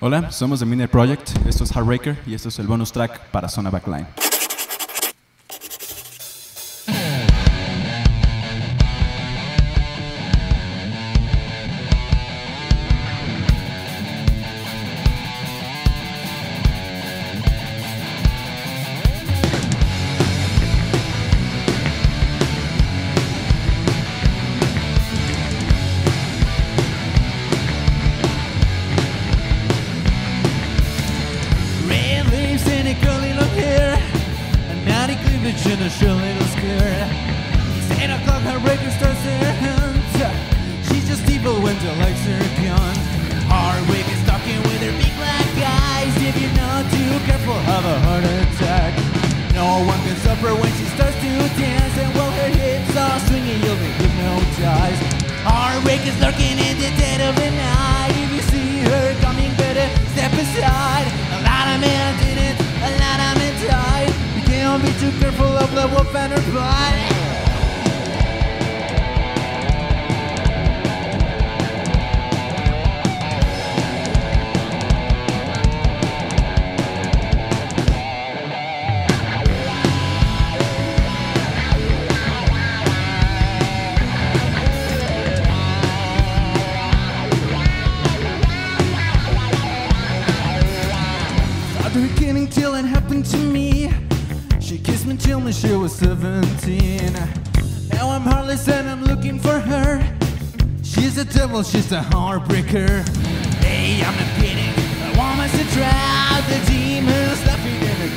Hola, somos The Miner Project, esto es Heartbreaker y esto es el bonus track para Zona Backline. Naughty cleavage and a little skirt It's 8 o'clock, her record starts her hunt She's just evil when the lights are gone Hardwick is talking with her big black eyes. If you're not too careful, have a heart attack. No one can her when she starts to dance. And while her hips are swinging, you'll be hypnotized. Hardwick is lurking in the the wolf and her the beginning till it happened to me She kissed me till me she was 17 Now I'm heartless and I'm looking for her. She's a devil, she's a heartbreaker. Hey, I'm not kidding. A woman's a trap The demons laughing in a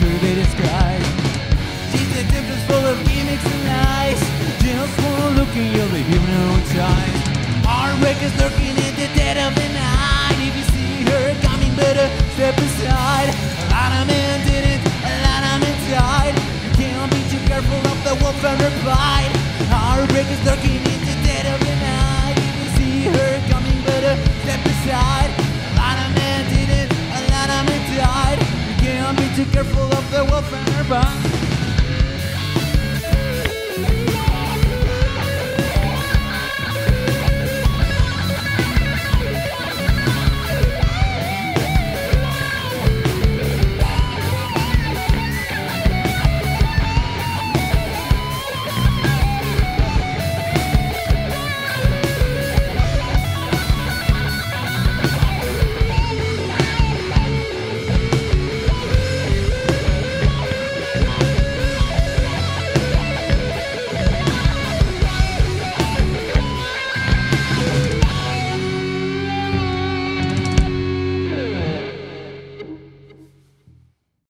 the wolf and her bite Heartbreakers lurking in the dead of the night. You see her coming, better step aside. A lot of men didn't, a lot of men died. You can't be too careful of the wolf and her bite